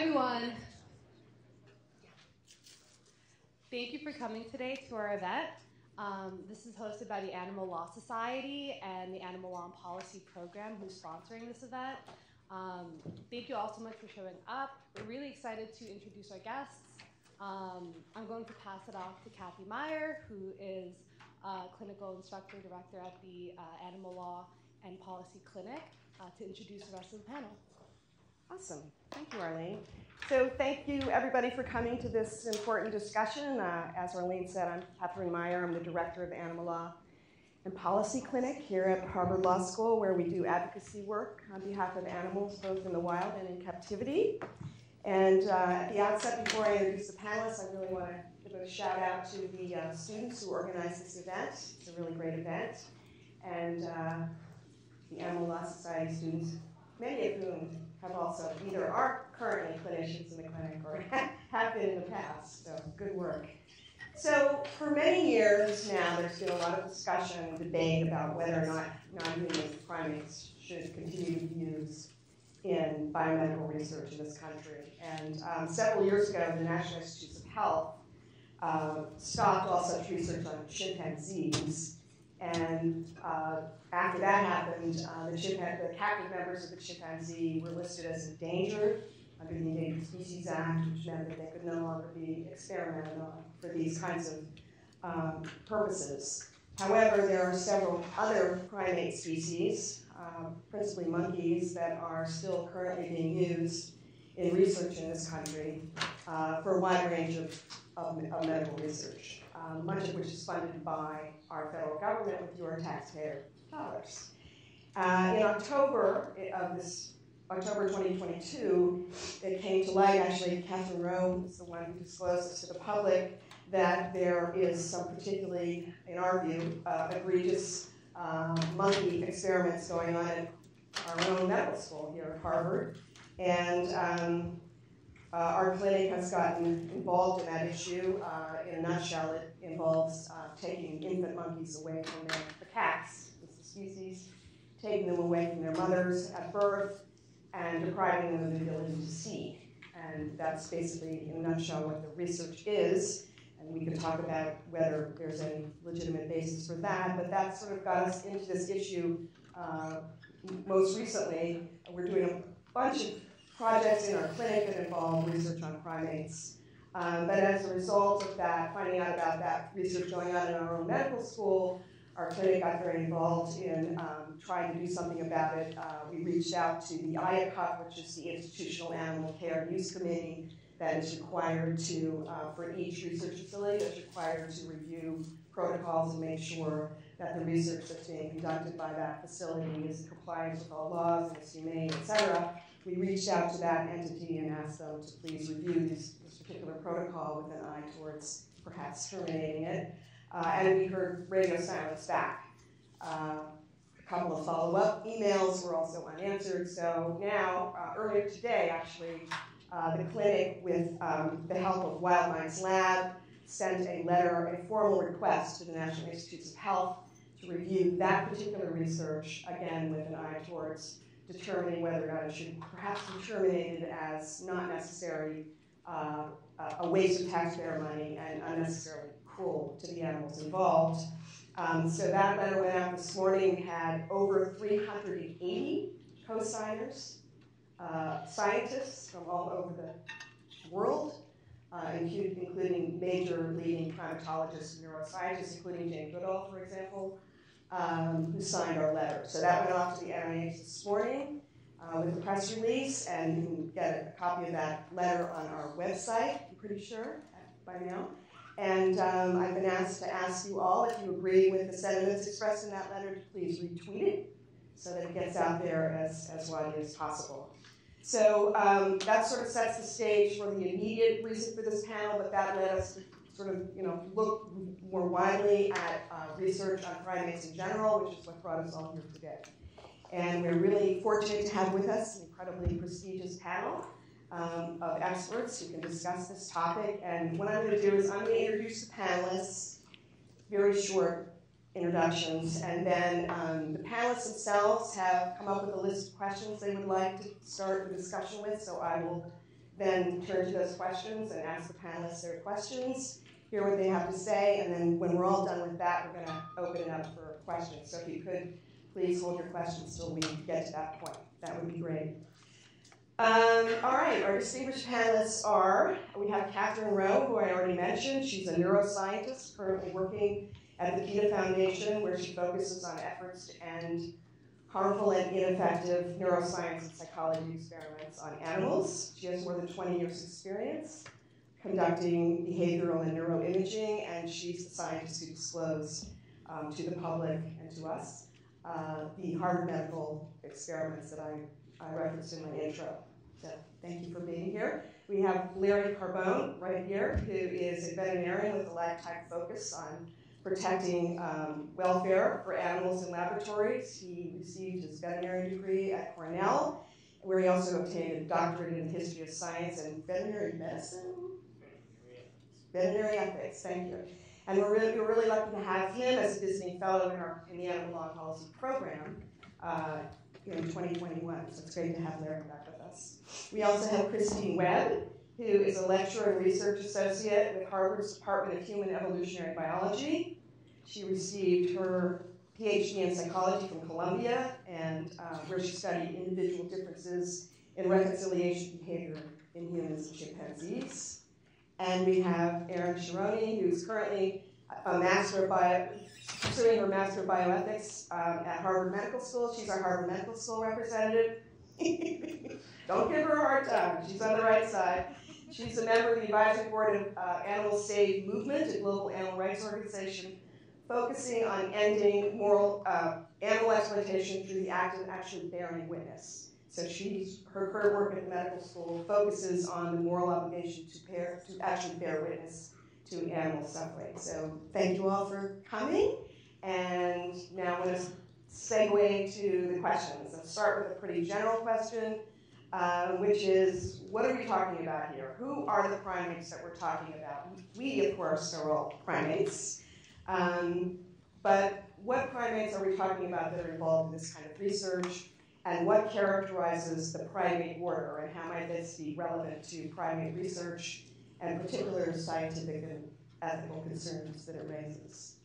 everyone. Thank you for coming today to our event. Um, this is hosted by the Animal Law Society and the Animal Law and Policy Program, who's sponsoring this event. Um, thank you all so much for showing up. We're really excited to introduce our guests. Um, I'm going to pass it off to Kathy Meyer, who is uh, clinical instructor director at the uh, Animal Law and Policy Clinic, uh, to introduce the rest of the panel. Awesome. Thank you, Arlene. So thank you, everybody, for coming to this important discussion. Uh, as Arlene said, I'm Catherine Meyer. I'm the director of Animal Law and Policy Clinic here at Harvard Law School, where we do advocacy work on behalf of animals, both in the wild and in captivity. And uh, at the outset, before I introduce the panelists, I really want to give a shout out to the uh, students who organized this event. It's a really great event. And uh, the Animal Law Society students, many of whom have also either are currently clinicians in the clinic or have been in the past. So good work. So for many years now, there's been a lot of discussion and debate about whether or not non-human primates should continue to be used in biomedical research in this country. And um, several years ago, the National Institutes of Health uh, stopped all such research on chimpanzees and uh, after that happened, uh, the, the captive members of the chimpanzee were listed as endangered under the Endangered Species Act, which meant that they could no longer be experimented on for these kinds of um, purposes. However, there are several other primate species, uh, principally monkeys, that are still currently being used in research in this country uh, for a wide range of, of, of medical research um, much of which is funded by our federal government with your taxpayer dollars. Uh, in October of this, October 2022, it came to light, actually, Catherine Rowe is the one who disclosed this to the public, that there is some particularly, in our view, uh, egregious uh, monkey experiments going on at our own medical school here at Harvard. And um, uh, our clinic has gotten involved in that issue. Uh, in a nutshell, it involves uh, taking infant monkeys away from their the cats, the species, taking them away from their mothers at birth, and depriving them of the ability to see. And that's basically, in a nutshell, what the research is. And we can talk about whether there's any legitimate basis for that. But that sort of got us into this issue uh, most recently. We're doing a bunch of projects in our clinic that involve research on primates. Um, but as a result of that, finding out about that research going on in our own medical school, our clinic got very involved in um, trying to do something about it. Uh, we reached out to the IACUC, which is the Institutional Animal Care Use Committee, that is required to, uh, for each research facility, that's required to review protocols and make sure that the research that's being conducted by that facility is compliant with all laws and is humane, et cetera we reached out to that entity and asked them to please review this, this particular protocol with an eye towards perhaps terminating it. Uh, and we heard radio silence back. Uh, a couple of follow-up emails were also unanswered. So now, uh, earlier today, actually, uh, the clinic, with um, the help of Wildminds Lab, sent a letter, a formal request to the National Institutes of Health to review that particular research, again, with an eye towards determining whether or not it should perhaps be terminated as not necessary, uh, a waste of taxpayer money and unnecessarily cruel to the animals involved. Um, so that letter went out this morning, had over 380 co-signers, uh, scientists from all over the world, uh, including major leading primatologists and neuroscientists, including Jane Goodall, for example, um, who signed our letter. So that went off to the NIH this morning uh, with the press release, and you can get a copy of that letter on our website, I'm pretty sure, by now. And um, I've been asked to ask you all if you agree with the sentiments expressed in that letter to please retweet it so that it gets out there as, as widely as possible. So um, that sort of sets the stage for the immediate reason for this panel, but that led us to sort of, you know, look more widely at uh, research on primates in general, which is what brought us all here today. And we're really fortunate to have with us an incredibly prestigious panel um, of experts who can discuss this topic. And what I'm going to do is I'm going to introduce the panelists, very short introductions, and then um, the panelists themselves have come up with a list of questions they would like to start the discussion with, so I will then turn to those questions and ask the panelists their questions, hear what they have to say, and then when we're all done with that, we're going to open it up for questions. So if you could please hold your questions till we get to that point, that would be great. Um, all right, our distinguished panelists are we have Catherine Rowe, who I already mentioned. She's a neuroscientist currently working at the PETA Foundation, where she focuses on efforts to end harmful and ineffective neuroscience and psychology experiments on animals. She has more than 20 years' experience conducting behavioral and neuroimaging, and she's the scientist who disclosed um, to the public and to us uh, the Harvard medical experiments that I, I referenced in my intro. So thank you for being here. We have Larry Carbone right here, who is a veterinarian with a lifetime focus on protecting um, welfare for animals in laboratories. He received his veterinary degree at Cornell, where he also obtained a doctorate in history of science and veterinary medicine. Veterinary ethics, thank you. And we're really, we're really lucky to have him as a visiting fellow in, our, in the Animal Law Policy Program uh, in 2021. So it's great to have Larry back with us. We also have Christine Webb, who is a lecturer and research associate with Harvard's Department of Human Evolutionary Biology. She received her PhD in psychology from Columbia, and uh, where she studied individual differences in reconciliation behavior in humans and chimpanzees. And we have Erin Shironi, who's currently a master of bio, pursuing her master of bioethics um, at Harvard Medical School. She's our Harvard Medical School representative. Don't give her a hard time. She's on the right side. She's a member of the advisory board of uh, Animal Save Movement, a global animal rights organization focusing on ending moral uh, animal exploitation through the act of actually bearing witness. So she's her current work at the medical school focuses on the moral obligation to bear to actually bear witness to animal suffering. So thank you all for coming. And now I'm going to segue to the questions. I'll start with a pretty general question, uh, which is, what are we talking about here? Who are the primates that we're talking about? We, of course, are all primates. Um, but what primates are we talking about that are involved in this kind of research? And what characterizes the primate order? And how might this be relevant to primate research and particular scientific and ethical concerns that it raises?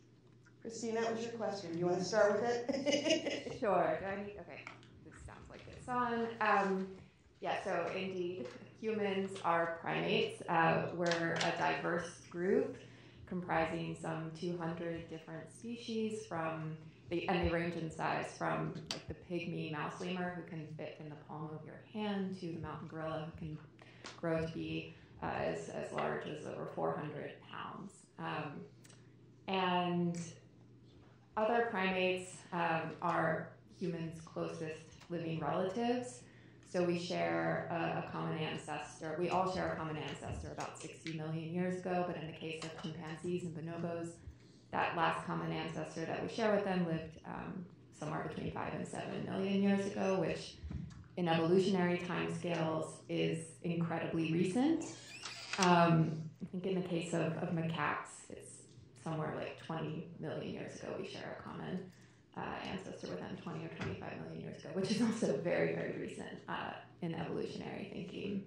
Christine, that was your question. Do you want to start with it? sure. Do I need, okay, this sounds like it's on. Um, yeah, so indeed, humans are primates. Uh, we're a diverse group comprising some 200 different species from the, and they range in size from like the pygmy mouse lemur who can fit in the palm of your hand to the mountain gorilla who can grow to be uh, as, as large as over 400 pounds. Um, and other primates um, are humans' closest living relatives. So we share a, a, common ancestor. We all share a common ancestor about 60 million years ago, but in the case of chimpanzees and bonobos, that last common ancestor that we share with them lived um, somewhere between 5 and 7 million years ago, which in evolutionary timescales is incredibly recent. Um, I think in the case of, of macaques, it's somewhere like 20 million years ago we share a common uh, ancestor them 20 or 25 million years ago, which is also very, very recent uh, in evolutionary thinking.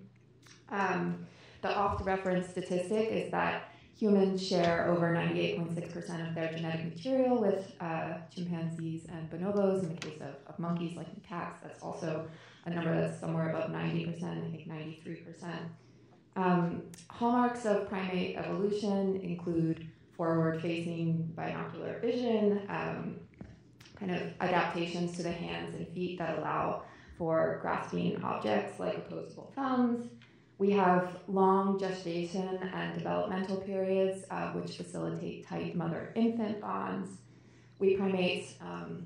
Um, the oft referenced statistic is that humans share over 98.6% of their genetic material with uh, chimpanzees and bonobos. In the case of, of monkeys, like macaques, that's also a number that's somewhere above 90%, I think 93%. Um, hallmarks of primate evolution include forward facing binocular vision, um, kind of adaptations to the hands and feet that allow for grasping objects like opposable thumbs. We have long gestation and developmental periods, uh, which facilitate tight mother infant bonds. We primates um,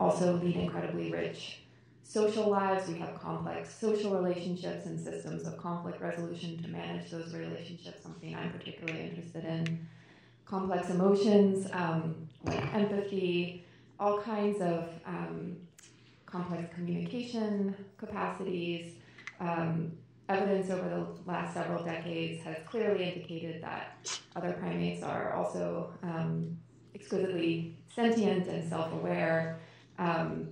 also lead incredibly rich social lives. We have complex social relationships and systems of conflict resolution to manage those relationships, something I'm particularly interested in. Complex emotions um, like empathy, all kinds of um, complex communication capacities. Um, evidence over the last several decades has clearly indicated that other primates are also um, exquisitely sentient and self aware um,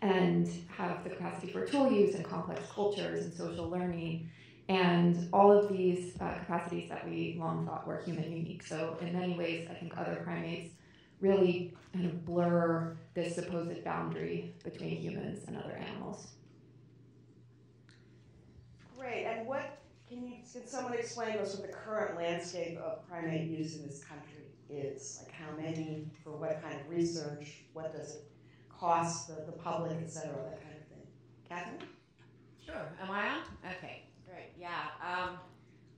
and have the capacity for tool use and complex cultures and social learning. And all of these uh, capacities that we long thought were human unique. So, in many ways, I think other primates really kind of blur this supposed boundary between humans and other animals. Great. And what can you can someone explain to us what the current landscape of primate use in this country is? Like how many, for what kind of research, what does it cost the, the public, et cetera, that kind of thing. Catherine? Sure. Am I on? Okay, great. Yeah. Um,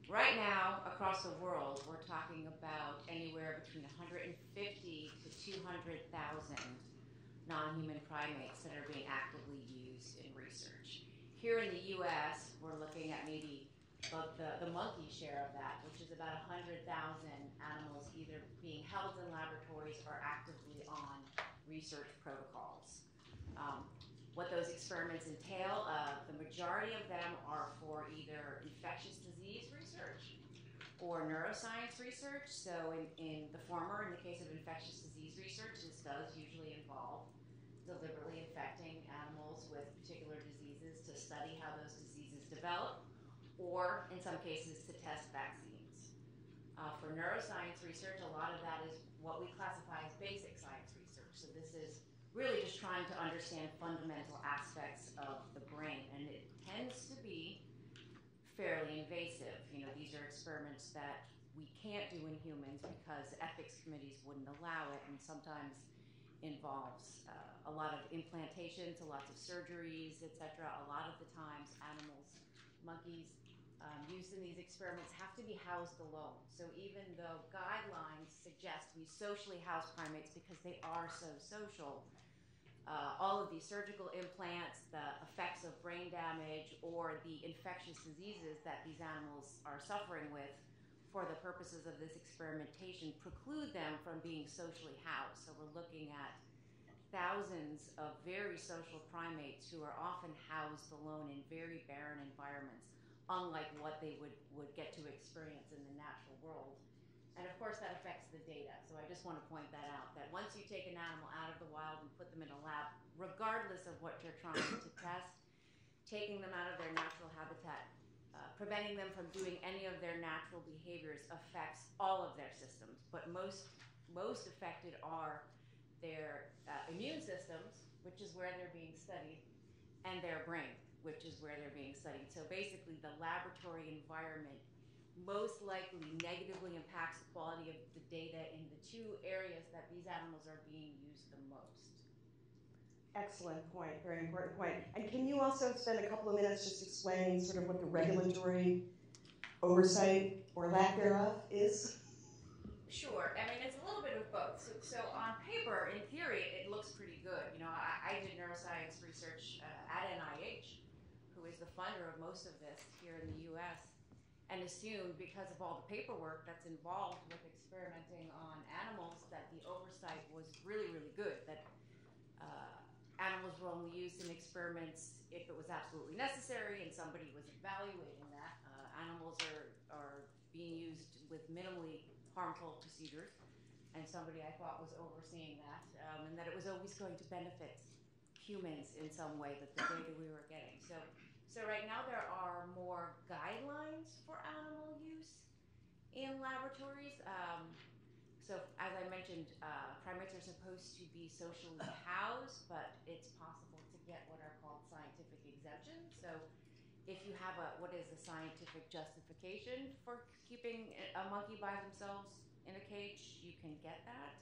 right now, across the world, we're talking about anywhere between 150 to 200,000 non-human primates that are being actively used in research. Here in the U.S., we're looking at maybe the, the, monkey share of that, which is about 100,000 animals either being held in laboratories or actively on research protocols. Um, what those experiments entail, uh, the majority of them are for either infectious disease research or neuroscience research. So, in, in the former, in the case of infectious disease research, this does usually involve deliberately infecting animals with particular diseases to study how those develop, or in some cases to test vaccines. Uh, for neuroscience research, a lot of that is what we classify as basic science research. So this is really just trying to understand fundamental aspects of the brain, and it tends to be fairly invasive. You know, these are experiments that we can't do in humans because ethics committees wouldn't allow it, and sometimes involves uh, a lot of implantations, a lots of surgeries, etc. A lot of the times, animals, monkeys, um, used in these experiments have to be housed alone. So even though guidelines suggest we socially house primates because they are so social, uh, all of these surgical implants, the effects of brain damage, or the infectious diseases that these animals are suffering with for the purposes of this experimentation preclude them from being socially housed. So we're looking at thousands of very social primates who are often housed alone in very barren environments, unlike what they would, would get to experience in the natural world. And of course, that affects the data. So I just want to point that out that once you take an animal out of the wild and put them in a lab, regardless of what you're trying to test, taking them out of their natural habitat uh, preventing them from doing any of their natural behaviors affects all of their systems, but most most affected are their uh, immune systems, which is where they're being studied, and their brain, which is where they're being studied. So basically, the laboratory environment most likely negatively impacts the quality of the data in the two areas that these animals are being used the most. Excellent point, very important point. And can you also spend a couple of minutes just explaining sort of what the regulatory oversight or lack thereof is? Sure. I mean, it's a little bit of both. So, so on paper, in theory, it looks pretty good. You know, I, I did neuroscience research uh, at NIH, who is the funder of most of this here in the U.S., and assumed because of all the paperwork that's involved with experimenting on animals that the oversight was really, really good. That uh, animals were only used in experiments if it was absolutely necessary and somebody was evaluating that. Uh, animals are, are being used with minimally harmful procedures, and somebody I thought was overseeing that, um, and that it was always going to benefit humans in some way, that the data we were getting. So, so right now there are more guidelines for animal use in laboratories. Um, so as I mentioned, uh, primates are supposed to be socially housed, but it's possible to get what are called scientific exemptions. So if you have a what is a scientific justification for keeping a monkey by themselves in a cage, you can get that.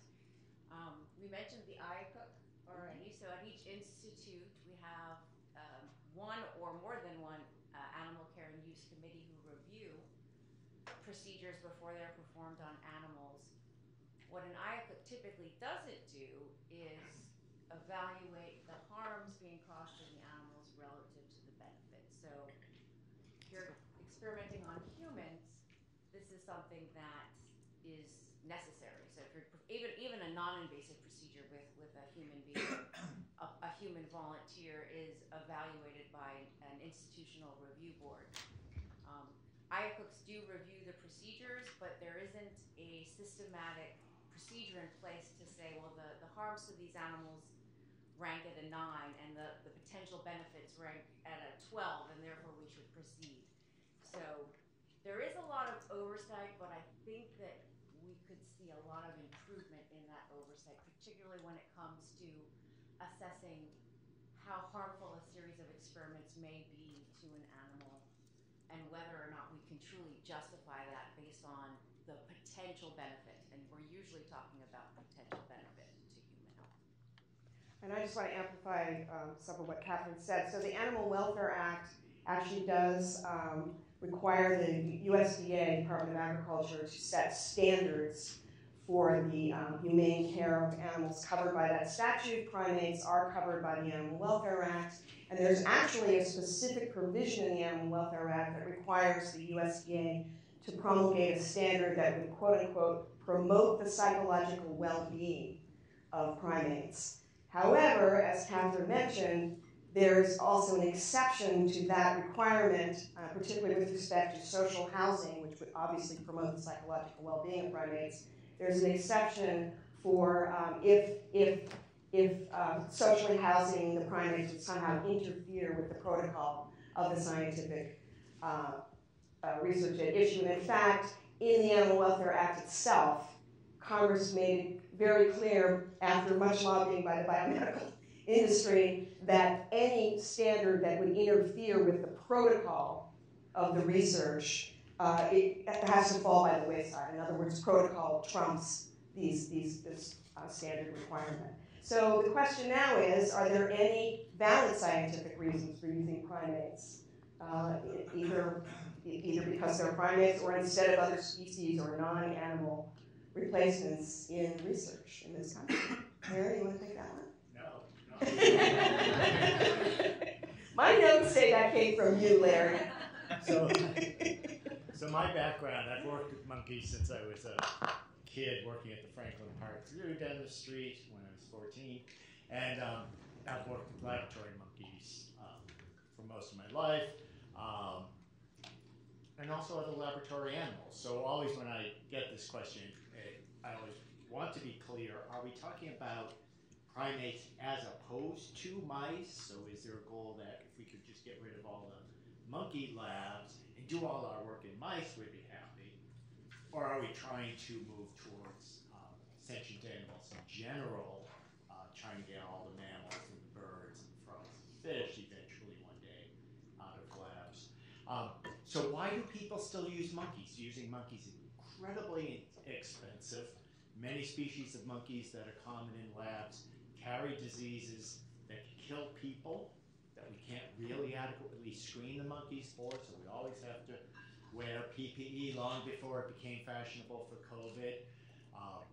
Um, we mentioned the IACUC already. So at each institute, we have um, one or more than one uh, animal care and use committee who review procedures before they're performed on animals what an IACUC typically doesn't do is evaluate the harms being caused to the animals relative to the benefits. So if you're experimenting on humans, this is something that is necessary. So if you're even even a non-invasive procedure with with a human being, a, a human volunteer is evaluated by an institutional review board. Um, IACUCs do review the procedures, but there isn't a systematic procedure in place to say, well, the, the harms to these animals rank at a 9 and the, the potential benefits rank at a 12, and therefore we should proceed. so there is a lot of oversight, but I think that we could see a lot of improvement in that oversight, particularly when it comes to assessing how harmful a series of experiments may be to an animal and whether or not we can truly justify that based on the potential benefit. And we're usually talking about potential benefit to human health. And I just want to amplify um, some of what Catherine said. So the Animal Welfare Act actually does um, require the USDA, Department of Agriculture, to set standards for the um, humane care of animals covered by that statute. Primates are covered by the Animal Welfare Act. And there's actually a specific provision in the Animal Welfare Act that requires the USDA to promulgate a standard that would, quote unquote, promote the psychological well being of primates. However, as Catherine mentioned, there's also an exception to that requirement, uh, particularly with respect to social housing, which would obviously promote the psychological well being of primates. There's an exception for um, if, if, if uh, socially housing the primates would somehow interfere with the protocol of the scientific uh, uh, research at issue. And in fact, in the Animal Welfare Act itself, Congress made it very clear after much lobbying by the biomedical industry that any standard that would interfere with the protocol of the research, uh, it has to fall by the wayside. In other words, protocol trumps these, these, this uh, standard requirement. So the question now is, are there any valid scientific reasons for using primates? Uh, either, either because they're primates or instead of other species or non-animal replacements in research in this country. Mary, you want to take that one? No. My notes say that came from you, Larry. So, so my background, I've worked with monkeys since I was a kid working at the Franklin Park Zoo down the street when I was 14. And um, I've worked with laboratory monkeys um, for most of my life. Um, and also other laboratory animals. So always when I get this question, eh, I always want to be clear, are we talking about primates as opposed to mice? So is there a goal that if we could just get rid of all the monkey labs do all our work in mice, we'd be happy? Or are we trying to move towards um, sentient animals in general, uh, trying to get all the mammals and the birds and frogs and fish eventually one day out of labs? Um, so why do people still use monkeys? Using monkeys is incredibly expensive. Many species of monkeys that are common in labs carry diseases that kill people that we can't really adequately screen the monkeys for, so we always have to wear PPE long before it became fashionable for COVID. Um,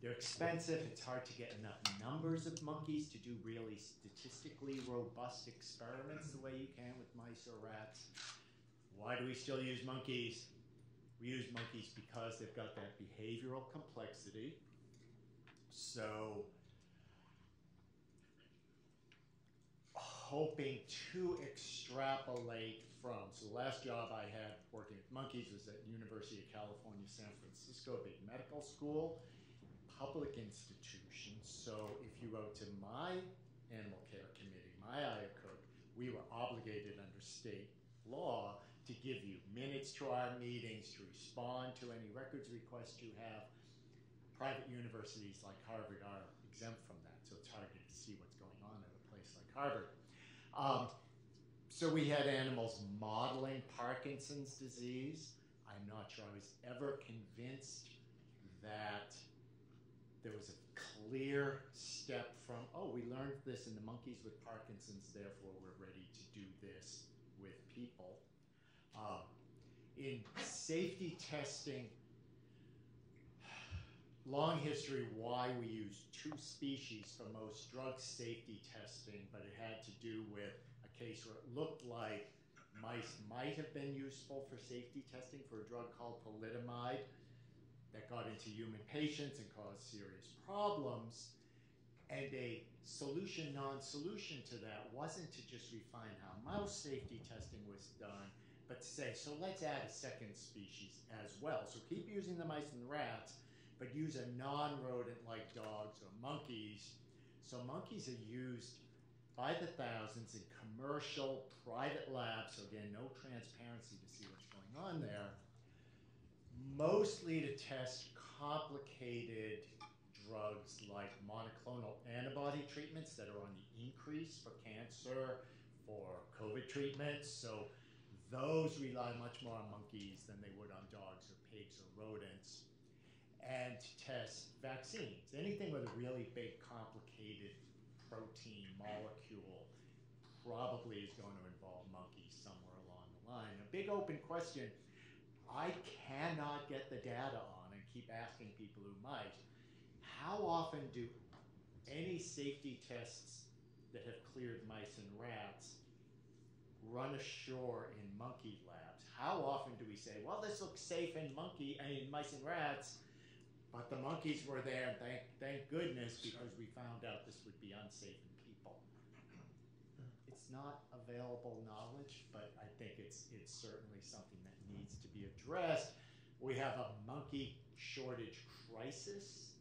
they're expensive. It's hard to get enough numbers of monkeys to do really statistically robust experiments the way you can with mice or rats. Why do we still use monkeys? We use monkeys because they've got that behavioral complexity. So hoping to extrapolate from. So the last job I had working with monkeys was at University of California, San Francisco, big medical school, public institution. So if you wrote to my animal care committee, my IACUC, we were obligated under state law to give you minutes to our meetings, to respond to any records requests you have. Private universities like Harvard are exempt from that, so it's hard to see what's going on at a place like Harvard. Um, so we had animals modeling Parkinson's disease. I'm not sure I was ever convinced that there was a clear step from, oh, we learned this in the monkeys with Parkinson's, therefore we're ready to do this with people. Um, in safety testing, long history why we use two species for most drug safety testing, but it had to do with a case where it looked like mice might have been useful for safety testing for a drug called thalidomide that got into human patients and caused serious problems. And a solution, non-solution to that wasn't to just refine how mouse safety testing was done, but to say, so let's add a second species as well. So keep using the mice and rats, but use a non-rodent like dogs or monkeys. So monkeys are used by the thousands in commercial private labs. So again, no transparency to see what's going on there, mostly to test complicated drugs like monoclonal antibody treatments that are on the increase for cancer, for COVID treatments. So those rely much more on monkeys than they would on dogs or pigs or rodents. And to test vaccines, anything with a really big, complicated protein molecule probably is going to involve monkeys somewhere along the line. A big open question I cannot get the data on and keep asking people who might. How often do any safety tests that have cleared mice and rats run ashore in monkey labs? How often do we say, well, this looks safe in monkey in mice and rats, but the monkeys were there, thank, thank goodness, because we found out this would be unsafe in people. It's not available knowledge, but I think it's, it's certainly something that needs to be addressed. We have a monkey shortage crisis,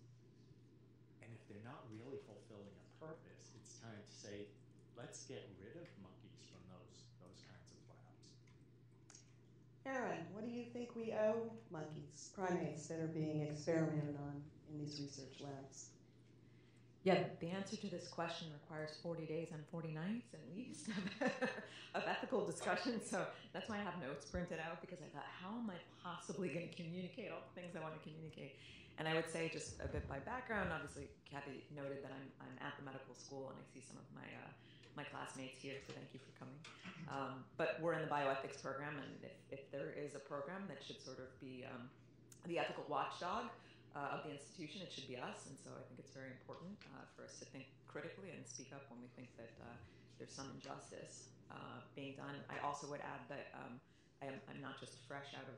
and if they're not really fulfilling a purpose, it's time to say, let's get rid of monkeys from those, those kinds of labs. Aaron, what do you think we owe monkeys, primates that are being experimented on in these research labs? Yeah, the answer to this question requires 40 days and 40 nights at least of ethical discussion. So that's why I have notes printed out because I thought, how am I possibly going to communicate all the things I want to communicate? And I would say, just a bit by background, obviously, Kathy noted that I'm, I'm at the medical school and I see some of my, uh, my classmates here, so thank you for coming. Um, but we're in the bioethics program, and if, if there is a program that should sort of be um, the ethical watchdog, uh, of the institution, it should be us. And so I think it's very important uh, for us to think critically and speak up when we think that uh, there's some injustice uh, being done. I also would add that um, I am, I'm not just fresh out of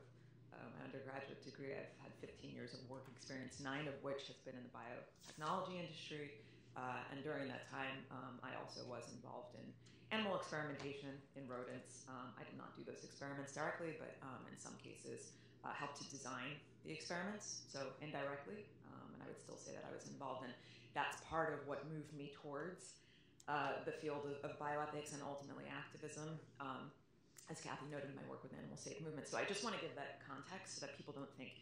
uh, my undergraduate degree. I've had 15 years of work experience, nine of which has been in the biotechnology industry. Uh, and during that time, um, I also was involved in animal experimentation in rodents. Um, I did not do those experiments directly, but um, in some cases, uh, helped to design the experiments, so indirectly, um, and I would still say that I was involved, and that's part of what moved me towards uh, the field of, of, bioethics and ultimately activism. Um, as Kathy noted in my work with Animal Save Movement. So I just want to give that context so that people don't think,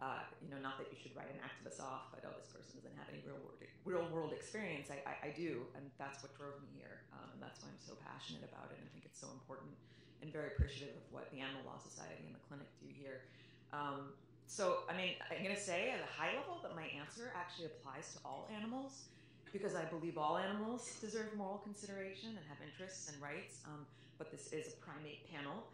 uh, you know, not that you should write an activist off, but oh, this person doesn't have any real world, real world experience. I, I, I do, and that's what drove me here, um, and that's why I'm so passionate about it. And I think it's so important and very appreciative of what the Animal Law Society and the clinic do here. Um, so, I mean, I'm going to say at a high level that my answer actually applies to all animals because I believe all animals deserve moral consideration and have interests and rights. Um, but this is a primate panel.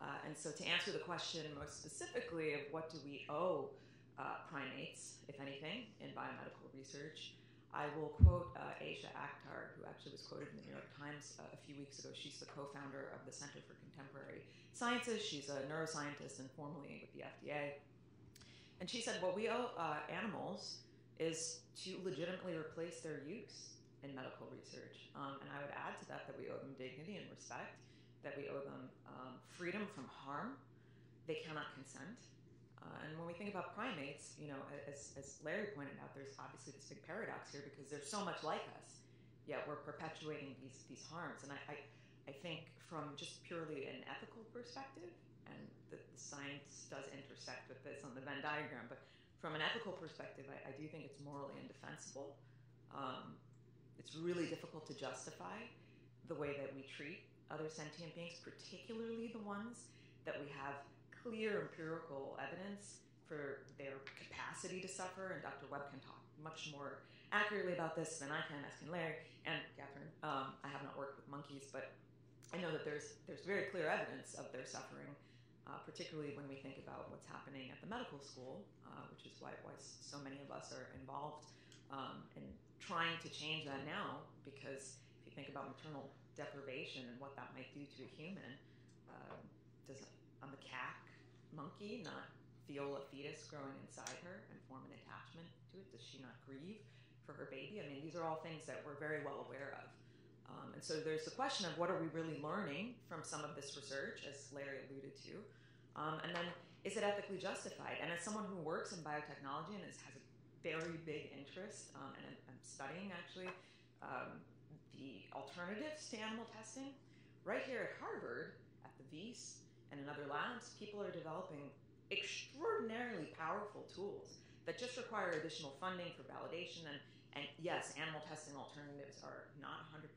Uh, and so, to answer the question most specifically of what do we owe uh, primates, if anything, in biomedical research, I will quote uh, Aysha Akhtar, who actually was quoted in the New York Times uh, a few weeks ago. She's the co founder of the Center for Contemporary Sciences. She's a neuroscientist and formerly with the FDA. And she said, What we owe uh, animals is to legitimately replace their use in medical research. Um, and I would add to that that we owe them dignity and respect, that we owe them um, freedom from harm. They cannot consent. Uh, and when we think about primates, you know, as, as Larry pointed out, there's obviously this big paradox here because they're so much like us, yet we're perpetuating these, these harms. And I, I, I think from just purely an ethical perspective, and the, the, science does intersect with this on the Venn diagram, but from an ethical perspective, I, I do think it's morally indefensible. Um, it's really difficult to justify the way that we treat other sentient beings, particularly the ones that we have clear empirical evidence for their capacity to suffer, and Dr. Webb can talk much more accurately about this than I can, as can Larry and Catherine. Um, I have not worked with monkeys, but I know that there's there's very clear evidence of their suffering, uh, particularly when we think about what's happening at the medical school, uh, which is why, why so many of us are involved um, in trying to change that now. Because if you think about maternal deprivation and what that might do to a human, uh, does a macaque monkey not feel a fetus growing inside her and form an attachment to it? Does she not grieve for her baby? I mean, these are all things that we're very well aware of. Um, and so there's the question of what are we really learning from some of this research, as Larry alluded to, um, and then is it ethically justified? And as someone who works in biotechnology and is, has a very big interest, um, and I'm studying actually um, the alternatives to animal testing, right here at Harvard, at the Wyss, and in other labs, people are developing extraordinarily powerful tools that just require additional funding for validation. And, and yes, animal testing alternatives are not 100%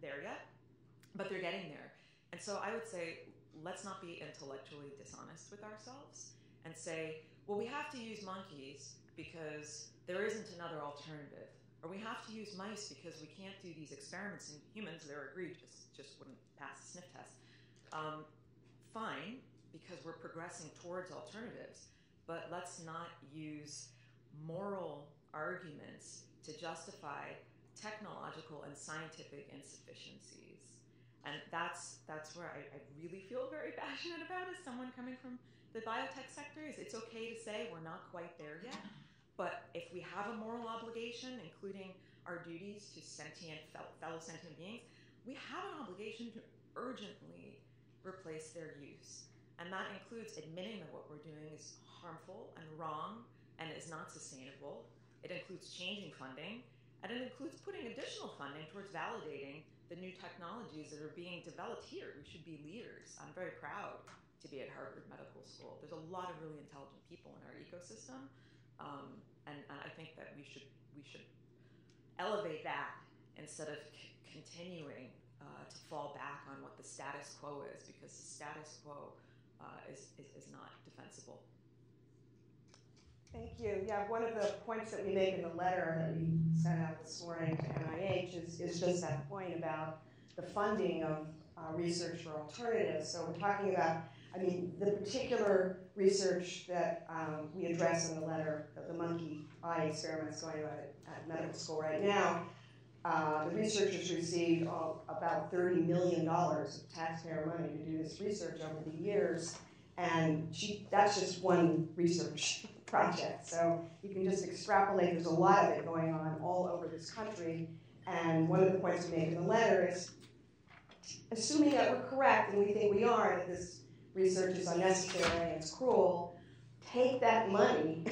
there yet, but they're getting there. And so I would say, let's not be intellectually dishonest with ourselves and say, well, we have to use monkeys because there isn't another alternative. Or we have to use mice because we can't do these experiments in humans. They're egregious, just wouldn't pass a sniff test. Um, fine, because we're progressing towards alternatives, but let's not use moral arguments to justify technological and scientific insufficiencies. And that's that's where I, I really feel very passionate about as someone coming from the biotech sector is it's okay to say we're not quite there yet. But if we have a moral obligation, including our duties to sentient fellow sentient beings, we have an obligation to urgently replace their use. And that includes admitting that what we're doing is harmful and wrong and is not sustainable. It includes changing funding, and it includes putting additional funding towards validating the new technologies that are being developed here. We should be leaders. I'm very proud to be at Harvard Medical School. There's a lot of really intelligent people in our ecosystem, um, and, and, I think that we should we should elevate that instead of c- continuing uh, to fall back on what the status quo is, because the status quo uh, is, is, is not defensible. Thank you. Yeah, one of the points that we make in the letter that we sent out this morning to NIH is, is just that point about the funding of uh, research for alternatives. So we're talking about, I mean, the particular research that um, we address in the letter, the, the monkey eye experiments going on at, at medical school right now, uh, the researchers received all, about $30 million of taxpayer money to do this research over the years. And she, that's just one research project. So you can just extrapolate, there's a lot of it going on all over this country. And one of the points we make in the letter is assuming that we're correct, and we think we are, that this research is unnecessary and it's cruel, take that money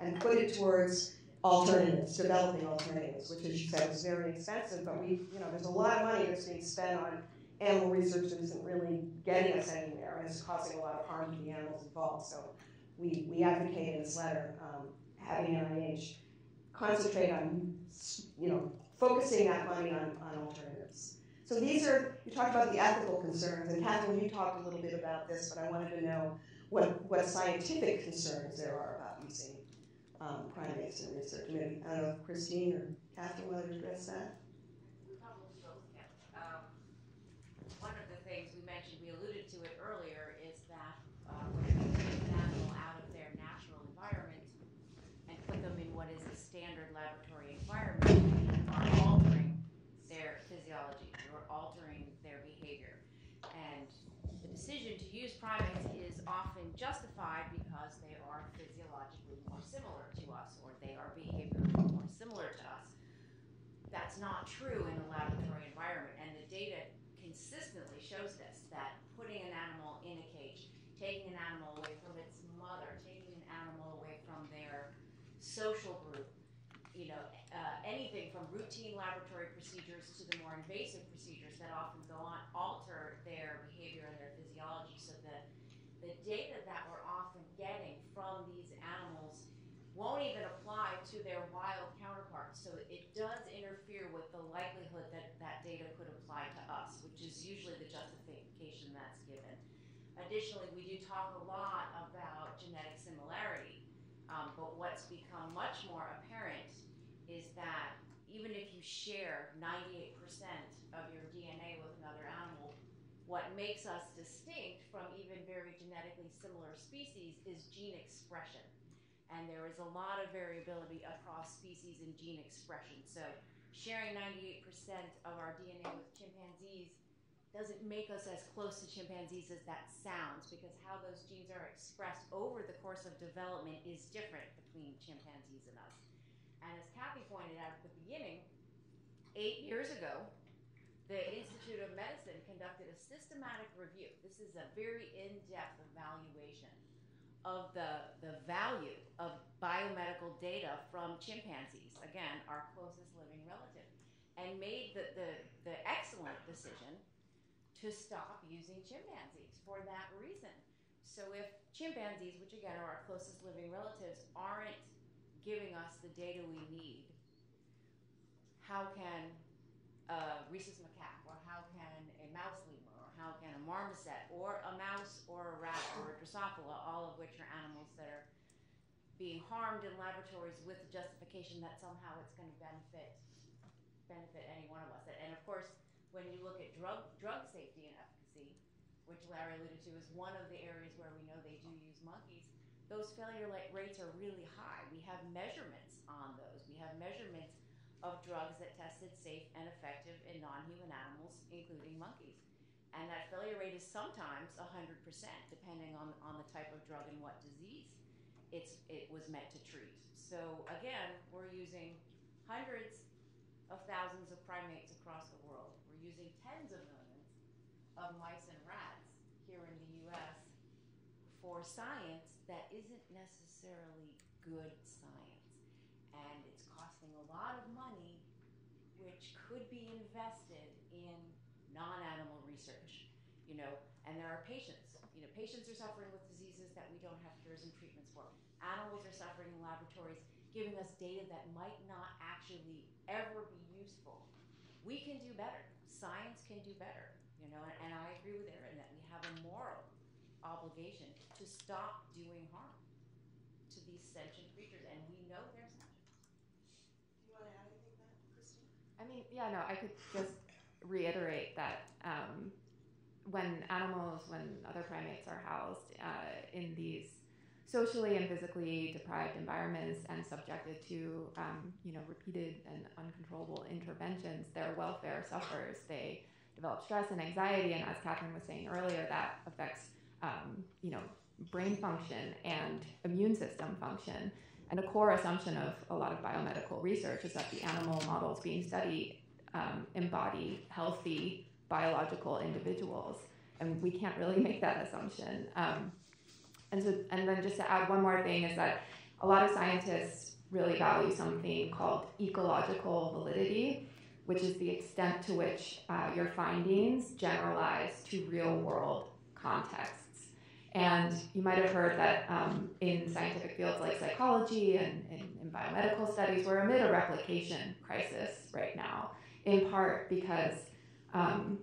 and put it towards alternatives, developing alternatives, which, as you said, is very expensive. But we, you know, there's a lot of money that's being spent on animal research that isn't really getting us anywhere and is causing a lot of harm to the animals involved. So we, we advocate in this letter um, having NIH concentrate on, you know, focusing that money on, on alternatives. So these are, you talked about the ethical concerns, and Catherine, you talked a little bit about this, but I wanted to know what, what scientific concerns there are about using um, primates in research. Maybe, I don't know if Christine or Catherine wanted to address that. Primates is often justified because they are physiologically more similar to us or they are behaviorally more similar to us. That's not true in a laboratory environment, and the data consistently shows this that putting an animal in a cage, taking an animal away from its mother, taking an animal away from their social group, you know, uh, anything from routine laboratory procedures to the more invasive procedures that often go on alter their physiology so that the data that we're often getting from these animals won't even apply to their wild counterparts. So it does interfere with the likelihood that that data could apply to us, which is usually the justification that's given. Additionally, we do talk a lot about genetic similarity, um, but what's become much more apparent is that even if you share 98% of your DNA with what makes us distinct from even very genetically similar species is gene expression. And there is a lot of variability across species in gene expression. So sharing 98% of our DNA with chimpanzees doesn't make us as close to chimpanzees as that sounds because how those genes are expressed over the course of development is different between chimpanzees and us. And as Kathy pointed out at the beginning, eight years ago, the Institute of Medicine conducted a systematic review. This is a very in-depth evaluation of the, the value of biomedical data from chimpanzees, again, our closest living relative, and made the, the, the excellent decision to stop using chimpanzees for that reason. So if chimpanzees, which again are our closest living relatives, aren't giving us the data we need, how can a rhesus macaque, or how can a mouse lemur, or how can a marmoset, or a mouse, or a rat, or a Drosophila, all of which are animals that are being harmed in laboratories with the justification that somehow it's going to benefit benefit any one of us. And of course, when you look at drug drug safety and efficacy, which Larry alluded to is one of the areas where we know they do use monkeys, those failure rates are really high. We have measurements on those. We have measurements of drugs that tested safe and effective in non-human animals, including monkeys. And that failure rate is sometimes 100%, depending on, on the type of drug and what disease it's, it was meant to treat. So again, we're using hundreds of thousands of primates across the world. We're using tens of millions of mice and rats here in the US for science that isn't necessarily good science. And it's costing a lot of money, which could be invested in non-animal research, you know, and there are patients, you know, patients are suffering with diseases that we don't have cures and treatments for. Animals are suffering in laboratories, giving us data that might not actually ever be useful. We can do better. Science can do better, you know, and, and I agree with Erin that we have a moral obligation to stop doing harm to these sentient creatures, and we know they're sentient. Do you want to add anything to that, Christine? I mean, yeah, no, I could just reiterate that um, when animals, when other primates are housed uh, in these socially and physically deprived environments and subjected to um, you know repeated and uncontrollable interventions, their welfare suffers. They develop stress and anxiety, and as Catherine was saying earlier, that affects um, you know brain function and immune system function. And a core assumption of a lot of biomedical research is that the animal models being studied um, embody healthy biological individuals, and we can't really make that assumption. Um, and so, and then just to add one more thing is that a lot of scientists really value something called ecological validity, which is the extent to which uh, your findings generalize to real world contexts. And you might have heard that um, in scientific fields like psychology and in biomedical studies, we're amid a replication crisis right now, in part because um,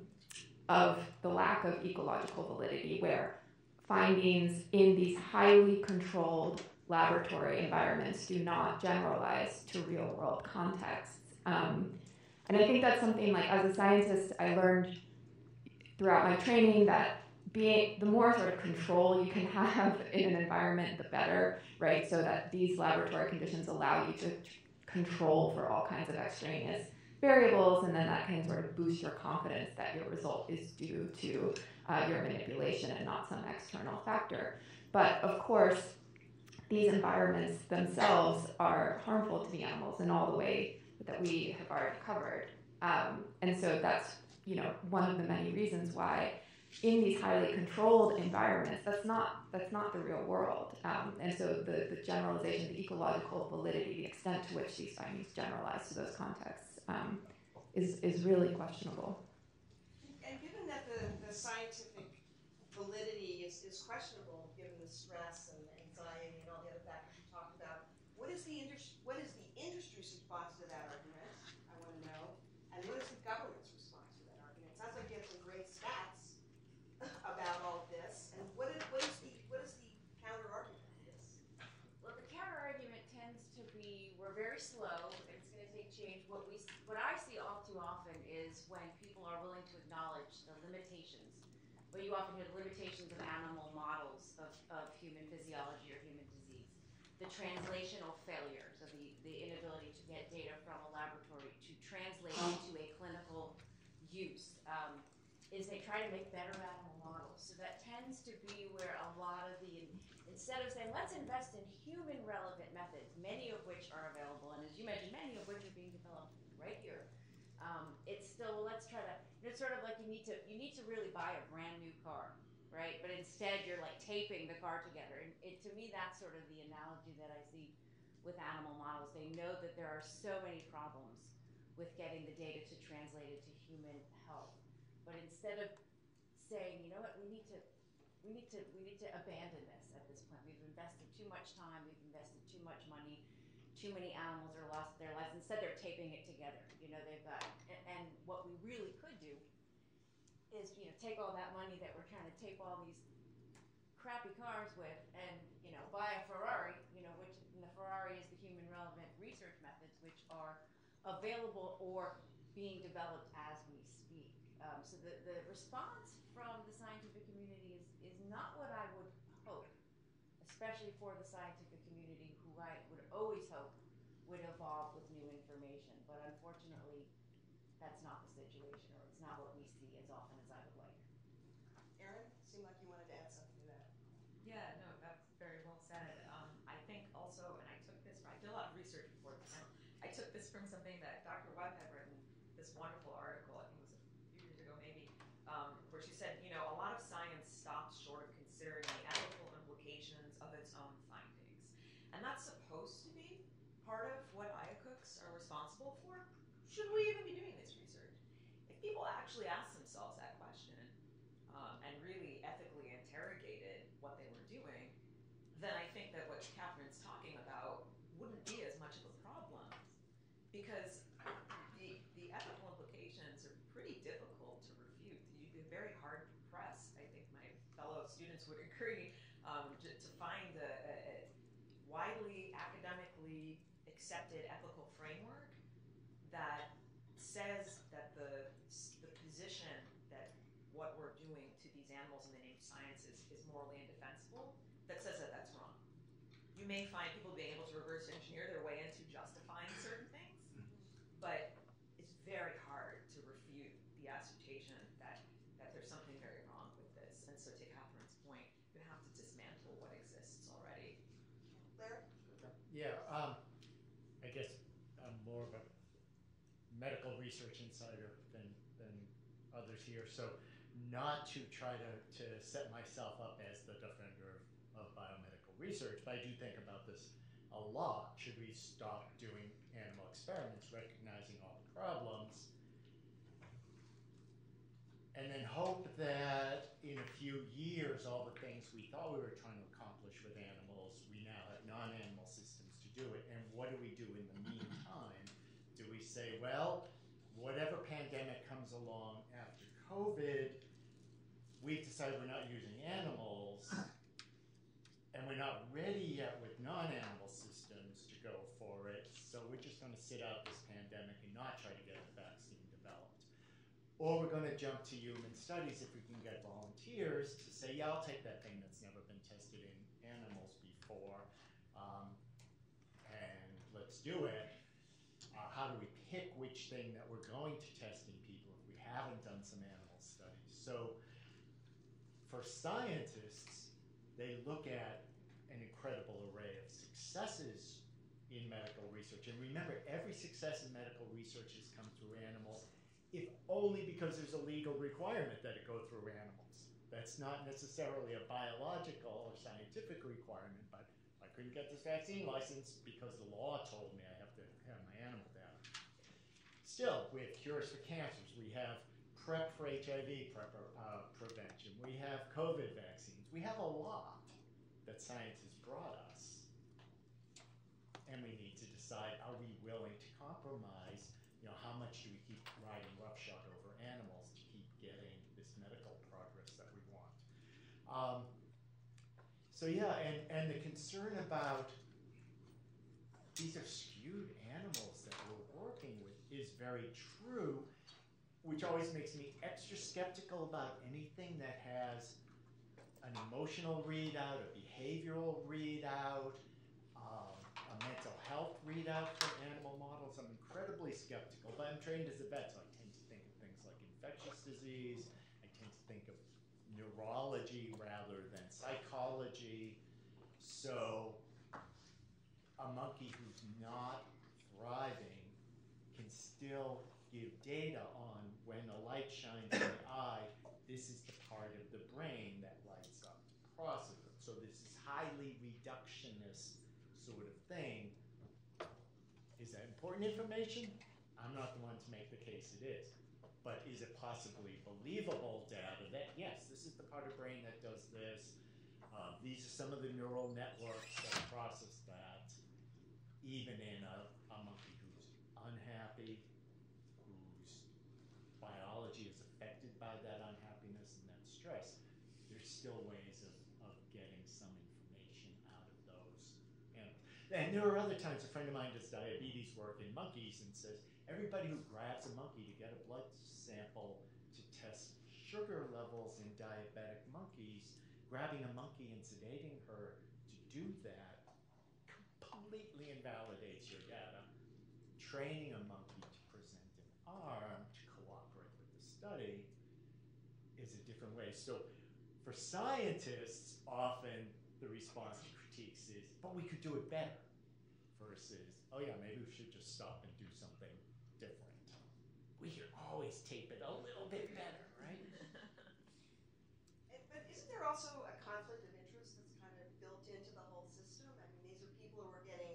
of the lack of ecological validity, where findings in these highly controlled laboratory environments do not generalize to real world contexts. Um, and I think that's something like as a scientist, I learned throughout my training that being the more sort of control you can have in an environment, the better, right? So that these laboratory conditions allow you to control for all kinds of extraneous variables, and then that can sort of boost your confidence that your result is due to uh, your manipulation and not some external factor. But of course, these environments themselves are harmful to the animals in all the way that we have already covered. Um, and so that's you know one of the many reasons why in these highly controlled environments, that's not that's not the real world. Um, and so the, the generalization, the ecological validity, the extent to which these findings generalize to those contexts um, is is really questionable And given that the, the scientific validity is, is questionable given the stress and anxiety and all the other factors you talked about. What is the industry, what is the industry's response to that argument? I want to know. And what is the government's response to that argument? It sounds like you have some great stats about all of this. And what is, what is the what is the counter argument to this? Well, the counter argument tends to be we're very slow. It's going to take change. What we what I see all too often is when people are willing to acknowledge the limitations but you often hear the limitations of animal models of, of human physiology or human disease. The translational failures of the, the inability to get data from a laboratory to translate into a clinical use um, is they try to make better animal models. So that tends to be where a lot of the, instead of saying, let's invest in human relevant methods, many of which are available, and as you mentioned, many of which are being developed right here, um, it's still, well, let's try to it's sort of like you need to you need to really buy a brand new car, right? But instead you're like taping the car together. And it, to me, that's sort of the analogy that I see with animal models. They know that there are so many problems with getting the data to translate it to human health. But instead of saying, you know what, we need to, we need to, we need to abandon this at this point. We've invested too much time, we've invested too much money, too many animals are lost their lives. Instead, they're taping it together. You know, they've got, and, and what we really could do is, you know, take all that money that we're trying to tape all these crappy cars with and, you know, buy a Ferrari, you know, which, the Ferrari is the human relevant research methods, which are available or being developed as we speak. Um, so the, the response from the scientific community is, is not what I would especially for the scientific community who I would always hope would evolve with new information. But unfortunately, that's not the situation, or it's not what we see as often as I would like. Erin, seemed like you wanted to add something to that. Yeah, no, that's very well said. Um, I think also, and I took this, I did a lot of research before this, and I took this from something that Dr. Webb had written, this wonderful article, I think it was a few years ago maybe, um, where she said, you know, a lot of science stops short of considering the ethical implications of its own findings. That's supposed to be part of what IACUCs are responsible for. Should we even be doing this research? If people actually ask themselves that question um, and really ethically interrogated what they were doing, then I think that what Catherine's talking about wouldn't be as much of a problem because the, the ethical implications are pretty difficult to refute. You'd be very hard pressed, I think my fellow students would agree, um, to, to find a, a widely accepted ethical framework that says that the, the position that what we're doing to these animals in the name of science is, is morally indefensible, that says that that's wrong. You may find people being able to reverse engineer their way into justifying certain things, but it's very hard to refute the assertion that, that there's something very wrong with this. And so, to Catherine's point, you have to dismantle what exists already. Larry? Yeah, um, I guess I'm more of a medical research insider than, than others here, so not to try to, to set myself up as the defender of, of biomedical research, but I do think about this a lot. Should we stop doing animal experiments, recognizing all the problems, and then hope that in a few years, all the things we thought we were trying to accomplish with animals, we now have non-animal systems to do it. And what do we do in the meantime? Do we say, well, whatever pandemic comes along after COVID, we've decided we're not using animals, and we're not ready yet with non-animal systems to go for it, so we're just going to sit out this pandemic and not try to get a vaccine developed. Or we're going to jump to human studies if we can get volunteers to say, yeah, I'll take that thing that's never been tested in animals before, do it. Uh, how do we pick which thing that we're going to test in people if we haven't done some animal studies? So for scientists, they look at an incredible array of successes in medical research. And remember, every success in medical research has come through animals, if only because there's a legal requirement that it go through animals. That's not necessarily a biological or scientific requirement, couldn't get this vaccine license because the law told me I have to have my animal down. Still, we have cures for cancers. We have PrEP for HIV prep, uh, prevention. We have COVID vaccines. We have a lot that science has brought us. And we need to decide, are we willing to compromise? You know, how much do we keep riding roughshod over animals to keep getting this medical progress that we want? Um, so yeah, and, and the concern about these are skewed animals that we're working with is very true, which always makes me extra skeptical about anything that has an emotional readout, a behavioral readout, um, a mental health readout for animal models. I'm incredibly skeptical, but I'm trained as a vet, so I tend to think of things like infectious disease. I tend to think of neurology rather than psychology. So a monkey who's not thriving can still give data on when a light shines in the eye, this is the part of the brain that lights up it. So this is highly reductionist sort of thing. Is that important information? I'm not the one to make the case it is. But is it possibly believable data that yes, this is the part of brain that does this. Uh, these are some of the neural networks that process that, even in a, a monkey who's unhappy, whose biology is affected by that unhappiness and that stress. There's still ways of, of getting some information out of those. And, and there are other times, a friend of mine does diabetes work in monkeys and says, everybody who grabs a monkey to get a blood sample to test sugar levels in diabetic monkeys, grabbing a monkey and sedating her to do that completely invalidates your data. Training a monkey to present an arm to cooperate with the study is a different way. So for scientists, often the response to critiques is, but we could do it better, versus, oh yeah, maybe we should just stop and. We can always tape it a little bit better, right? But isn't there also a conflict of interest that's kind of built into the whole system? I mean, these are people who are getting,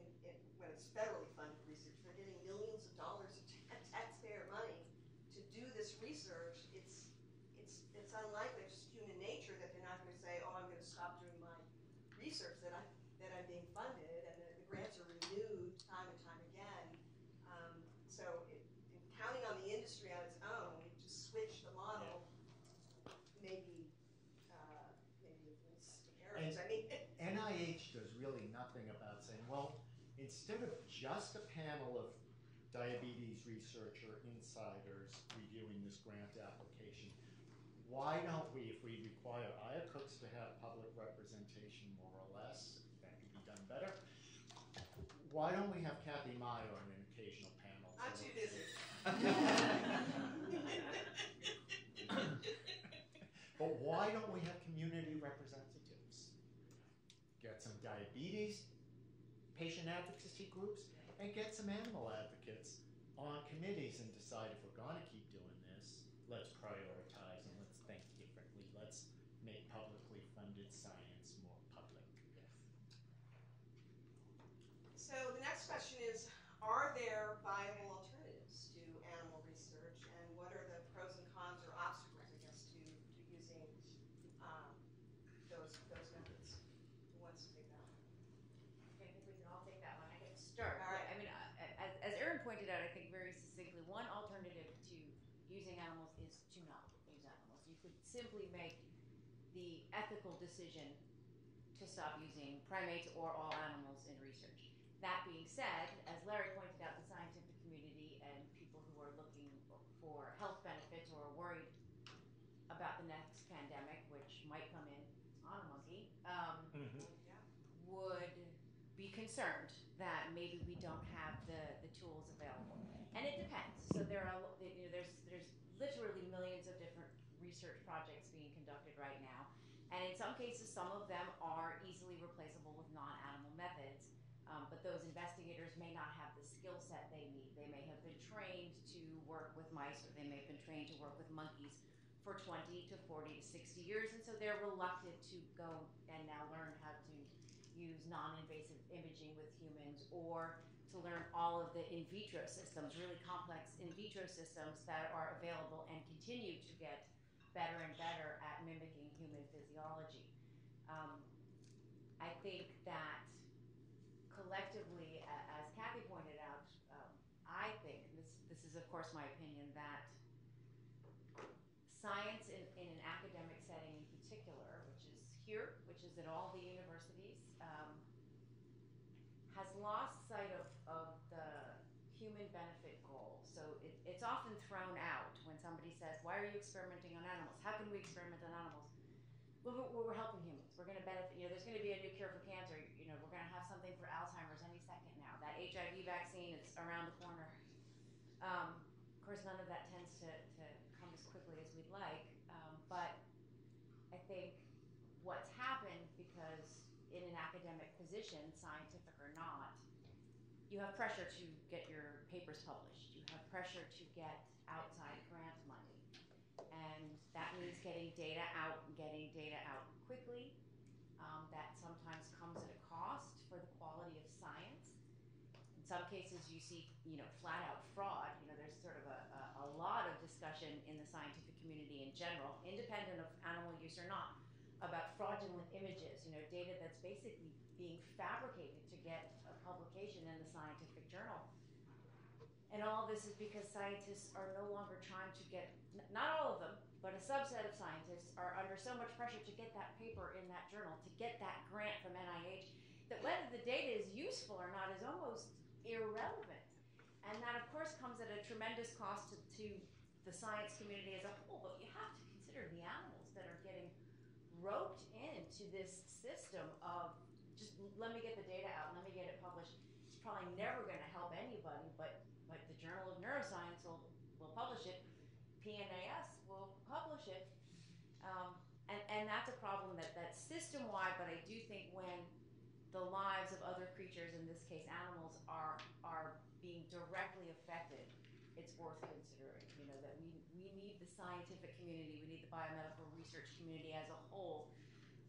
in, in, when it's federally funded research, they're getting millions of dollars of ta- taxpayer money to do this research. It's, it's, it's unlikely, it's just human nature that they're not gonna say, oh, I'm gonna stop doing my research that I, that I'm being funded, and the, the grants are renewed time and time again. Um, so it, in counting on the industry on its own to switch the model, maybe, uh, maybe it was errors. I mean, NIH does really nothing about saying, well, instead of just a panel of diabetes researcher insiders reviewing this grant application, why don't we, if we require IACUCs to have public representation more or less, that could be done better, why don't we have Kathy Meyer on an occasional panel? too busy. But why don't we have community representatives? Get some diabetes patient advocacy groups and get some animal advocates on committees and decide if we're going to keep doing this, let's prioritize and let's think differently. Let's make publicly funded science more public. So the next question is, are there viable alternatives to animal research, and what are the pros and cons or obstacles, I guess, to, to using um, those those methods? Who wants to take that one? I think we can all take that one. I can start. All right. I mean, uh, as, as Erin pointed out, I think very succinctly, one alternative to using animals is to not use animals. You could simply make the ethical decision to stop using primates or all animals in research. That being said, as Larry pointed out, the scientific community and people who are looking for health benefits or are worried about the next pandemic, which might come in on a monkey, um, Yeah. would be concerned that maybe we don't have the, the tools available. And it depends. So there are, you know, there's, there's literally millions of different research projects being conducted right now. And in some cases, some of them are easily replaceable with non-animal methods. Um, but those investigators may not have the skill set they need. They may have been trained to work with mice, or they may have been trained to work with monkeys for 20 to 40 to 60 years, and so they're reluctant to go and now learn how to use non-invasive imaging with humans or to learn all of the in vitro systems, really complex in vitro systems that are available and continue to get better and better at mimicking human physiology. Um, I think that collectively, as Kathy pointed out, um, I think, this, this is of course my opinion, that science in, in an academic setting in particular, which is here, which is at all the universities, um, has lost sight of, of the human benefit goal. So it, it's often thrown out somebody says, Why are you experimenting on animals? How can we experiment on animals? Well, we're, we're helping humans. We're going to benefit. You know, there's going to be a new cure for cancer. You know, we're going to have something for Alzheimer's any second now. That HIV vaccine is around the corner. Um, of course, none of that tends to, to come as quickly as we'd like. Um, but I think what's happened because in an academic position, scientific or not, you have pressure to get your papers published. You have pressure to get outside that means getting data out and getting data out quickly. Um, that sometimes comes at a cost for the quality of science. In some cases, you see, you know, flat out fraud. You know, there's sort of a, a, a lot of discussion in the scientific community in general, independent of animal use or not, about fraudulent images. You know, data that's basically being fabricated to get a publication in the scientific journal. And all this is because scientists are no longer trying to get, not all of them, but a subset of scientists are under so much pressure to get that paper in that journal, to get that grant from NIH, that whether the data is useful or not is almost irrelevant. And that, of course, comes at a tremendous cost to, to the science community as a whole. But you have to consider the animals that are getting roped into this system of just let me get the data out, let me get it published. It's probably never going to help anybody, but but the Journal of Neuroscience will, will publish it. PNAS will publish it. Um, and, that's a problem that, that's system wide, but I do think when the lives of other creatures, in this case animals, are are being directly affected, it's worth considering. You know that we we need the scientific community, we need the biomedical research community as a whole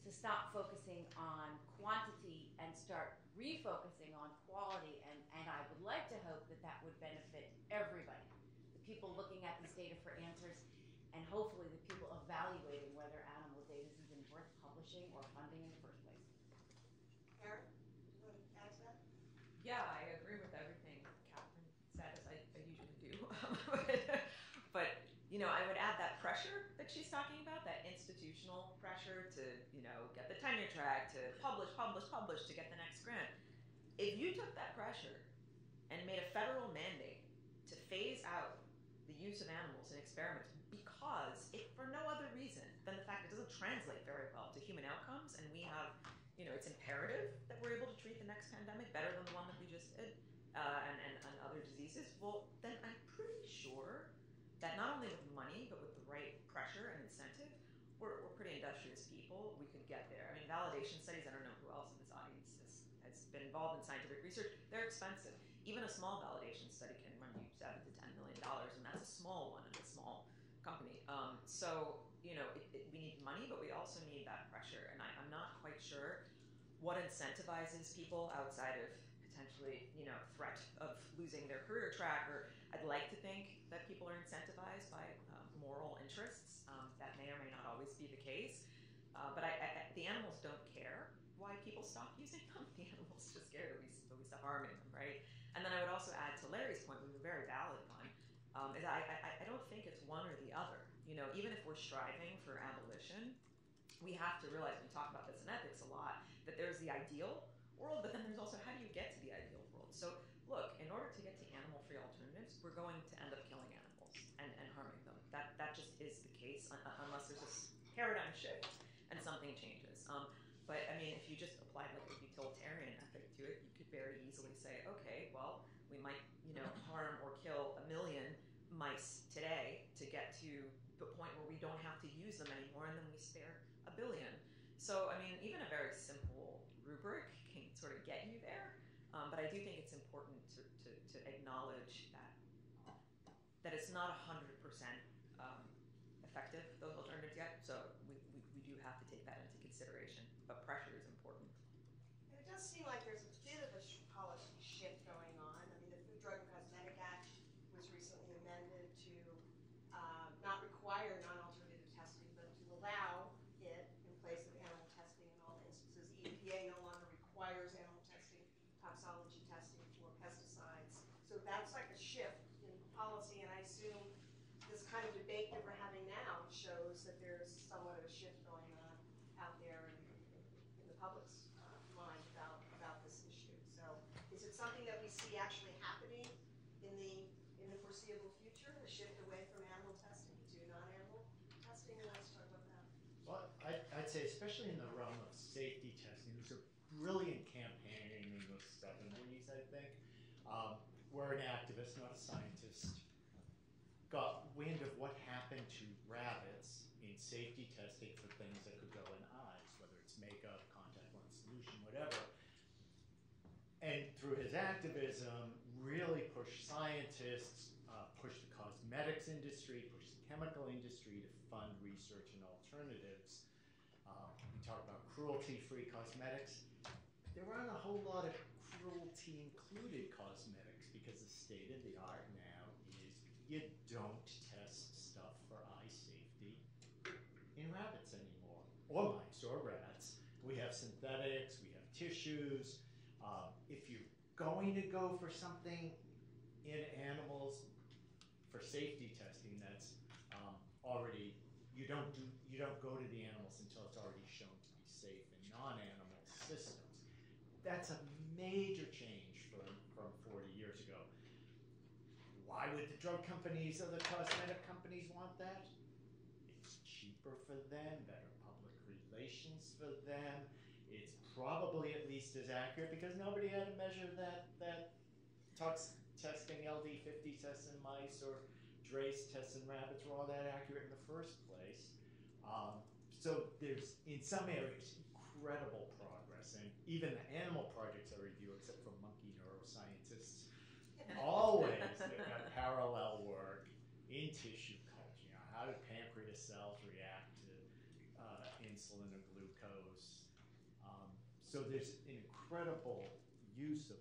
to stop focusing on quantity and start refocusing on quality. And and I would like to hope that that would benefit everybody, the people looking at this data for answers, and hopefully the people evaluating whether animal data is even worth publishing or funding in the first place. Erin, you want to add to that? Yeah, I agree with everything Catherine said, as I, I usually do. but, but, you know, I would add that pressure that she's talking about, that institutional pressure to, you know, get the tenure track, to publish, publish, publish, to get the next grant. If you took that pressure and made a federal mandate to phase out the use of animals in experiments because, if for no other reason than the fact it doesn't translate very well to human outcomes, and we have you know, it's imperative that we're able to treat the next pandemic better than the one that we just did, uh, and, and, and other diseases, well, then I'm pretty sure that not only with money, but with the right pressure and incentive, we're, we're pretty industrious people. We could get there. I mean, validation studies, I don't know who else in this audience has, has been involved in scientific research, they're expensive. Even a small validation study can run you seven to ten million dollars, and that's a small one in a small company. Um, so you know, it, money, but we also need that pressure. And I, am not quite sure what incentivizes people outside of potentially, you know, threat of losing their career track. Or I'd like to think that people are incentivized by um, moral interests. Um, that may or may not always be the case. Uh, but I, I, the animals don't care why people stop using them. The animals just care that we, that we stop harming them, right? And then I would also add to Larry's point, which is a very valid one, um, is I, I, I don't think it's one or the other you know, even if we're striving for abolition, we have to realize we talk about this in ethics a lot that there's the ideal world, but then there's also how do you get to the ideal world? So, look, in order to get to animal free alternatives, we're going to end up killing animals and, and harming them. That, that just is the case unless there's a paradigm shift and something changes. Um, but I mean, if you just applied like a utilitarian ethic to it, you could very easily say, okay, well, we might, you know, harm or kill a million mice today to get to the point where we don't have to use them anymore, and then we spare a billion. So, I mean, even a very simple rubric can sort of get you there. Um, but I do think it's important to, to, to, acknowledge that that it's not 100% um, effective, those alternatives yet. So we, we, we do have to take that into consideration. But pressure is important. And it does seem like there's a bit of a policy shift going on. I mean, the Food, Drug, and Cosmetic Act was recently amended to um, not require non-alternative testing, but to allow it in place of animal testing in all instances. The EPA no longer requires animal testing, toxology testing for pesticides. So that's like a shift in policy, and I assume this kind of debate that we're having now shows that there's somewhat of a shift going on out there in, in the public's uh, mind about, about this issue. So is it actually happening in the in the foreseeable future, a shift away from animal testing to non-animal testing? And let's talk about that. Well, I'd, I'd say, especially in the realm of safety testing, there's a brilliant campaign in the 70s, I think, um, where an activist, not a scientist, got wind of what happened to rabbits in safety testing for things that could go in eyes, whether it's makeup, contact lens solution, whatever. And through his activism, really pushed scientists, uh, pushed the cosmetics industry, pushed the chemical industry to fund research and alternatives. Uh, we talk about cruelty-free cosmetics. There aren't a whole lot of cruelty included cosmetics because the state of the art now is you don't test stuff for eye safety in rabbits anymore, or mice or rats. We have synthetics, we have tissues. Um, if you're going to go for something in animals for safety testing, that's um, already you don't do you don't go to the animals until it's already shown to be safe in non-animal systems. That's a major change from, from 40 years ago. Why would the drug companies or the cosmetic companies want that? It's cheaper for them, better public relations for them. Probably at least as accurate because nobody had to measure that that tox testing LD50 tests in mice or Draize tests in rabbits were all that accurate in the first place. Um, so there's in some areas incredible progress, and even the animal projects I review, except for monkey neuroscientists, always they've got parallel work in tissue culture. You know, how do pancreas cells react to uh, insulin or glucose? So there's incredible use of